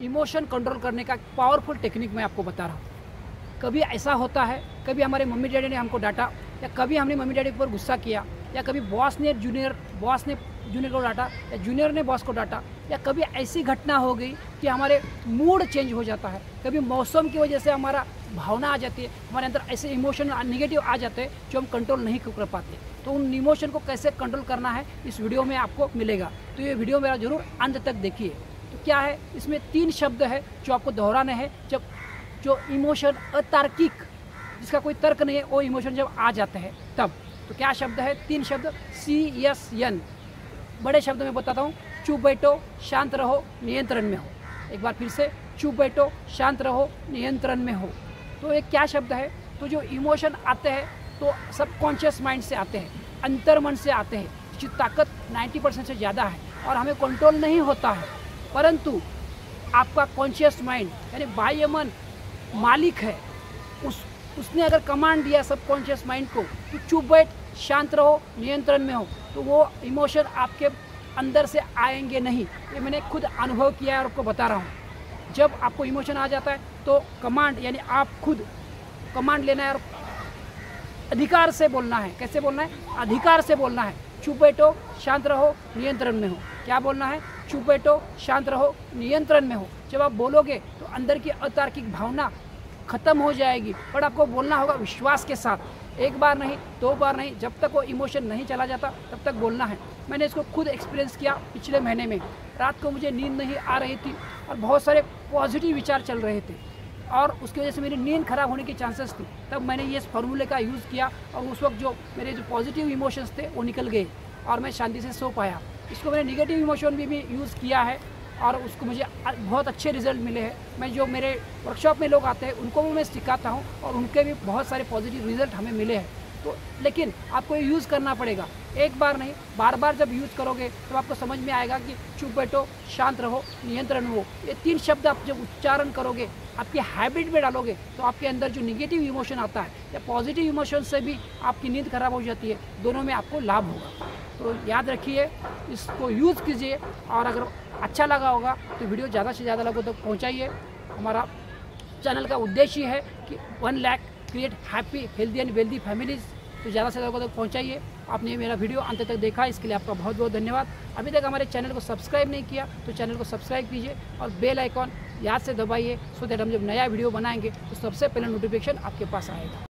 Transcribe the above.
Emotion control करने का powerful technique मैं आपको बता रहा हूँ। कभी ऐसा होता है, कभी हमारे मम्मी डैडी ने हमको डांटा, या कभी हमने मम्मी डैडी के ऊपर गुस्सा किया, या कभी बॉस ने जूनियर, बॉस ने जूनियर को डांटा, या जूनियर ने बॉस को डांटा, या कभी ऐसी घटना हो गई कि हमारे मूड चेंज हो जाता है। कभी मौसम की वजह से हमारा भावना आ जाती है, हमारे अंदर ऐसे इमोशन निगेटिव आ जाते हैं जो हम कंट्रोल नहीं कर पाते। तो उन इमोशन को कैसे कंट्रोल करना है, इस वीडियो में आपको मिलेगा। तो ये वीडियो मेरा ज़रूर अंत तक देखिए। क्या है? इसमें तीन शब्द है जो आपको दोहराने हैं। जब जो इमोशन अतार्किक, जिसका कोई तर्क नहीं है, वो इमोशन जब आ जाते हैं तब। तो क्या शब्द है? तीन शब्द, सी एस एन बड़े शब्द में बताता हूँ, चुप बैठो, शांत रहो, नियंत्रण में हो। एक बार फिर से, चुप बैठो, शांत रहो, नियंत्रण में हो। तो ये क्या शब्द है? तो जो इमोशन आते हैं तो सबकॉन्शियस माइंड से आते हैं अंतर मन से आते हैं। जिसकी ताकत 90 परसेंट से ज़्यादा है और हमें कंट्रोल नहीं होता है। परंतु आपका कॉन्शियस माइंड यानी बाह्य मन मालिक है, उस, उसने अगर कमांड दिया सब कॉन्शियस माइंड को, कि चुप बैठ, शांत रहो, नियंत्रण में हो तो वो इमोशन आपके अंदर से आएँगे नहीं। ये मैंने खुद अनुभव किया है और आपको बता रहा हूँ। जब आपको इमोशन आ जाता है तो कमांड यानी आप खुद कमांड लेना है और अधिकार से बोलना है। कैसे बोलना है? अधिकार से बोलना है। चुप बैठो, शांत रहो, नियंत्रण में हो। क्या बोलना है? चुप बैठो, शांत रहो, नियंत्रण में हो। जब आप बोलोगे तो अंदर की अतार्किक भावना खत्म हो जाएगी। पर आपको बोलना होगा विश्वास के साथ। एक बार नहीं, दो बार नहीं, जब तक वो इमोशन नहीं चला जाता, तब तक बोलना है। मैंने इसको खुद एक्सपीरियंस किया पिछले महीने में। रात को मुझे नींद नहीं आ रही थी और बहुत सारे पॉजिटिव विचार चल रहे थे और उसकी वजह से मेरी नींद खराब होने की चांसेस थी। तब मैंने ये फार्मूले का यूज़ किया और उस वक्त जो मेरे जो पॉजिटिव इमोशंस थे, वो निकल गए। और मैं शांति से सो पाया। इसको मैंने निगेटिव इमोशन भी, भी यूज़ किया है और उसको मुझे बहुत अच्छे रिज़ल्ट मिले हैं। मैं जो मेरे वर्कशॉप में लोग आते हैं उनको भी मैं सिखाता हूँ और उनके भी बहुत सारे पॉजिटिव रिज़ल्ट हमें मिले हैं। तो लेकिन आपको ये यूज़ करना पड़ेगा। एक बार नहीं बार बार जब यूज़ करोगे तो आपको समझ में आएगा कि चुप बैठो, शांत रहो, नियंत्रण हो ये तीन शब्द आप जब उच्चारण करोगे, आपकी हैबिट में डालोगे तो आपके अंदर जो निगेटिव इमोशन आता है, या पॉजिटिव इमोशन से भी आपकी नींद खराब हो जाती है, दोनों में आपको लाभ होगा। तो याद रखिए, इसको यूज़ कीजिए, और अगर अच्छा लगा होगा तो वीडियो ज़्यादा से ज़्यादा लोगों तक तो पहुँचाइए। हमारा चैनल का उद्देश्य है कि one lakh create happy healthy and wealthy families तो ज़्यादा से लोगों तक पहुँचाइए। आपने मेरा वीडियो अंत तक देखा, इसके लिए आपका बहुत बहुत धन्यवाद। अभी तक हमारे चैनल को सब्सक्राइब नहीं किया तो चैनल को सब्सक्राइब कीजिए और बेल आइकॉन याद से दबाइए सो दैट हम जब नया वीडियो बनाएँगे तो सबसे पहले नोटिफिकेशन आपके पास आएगा।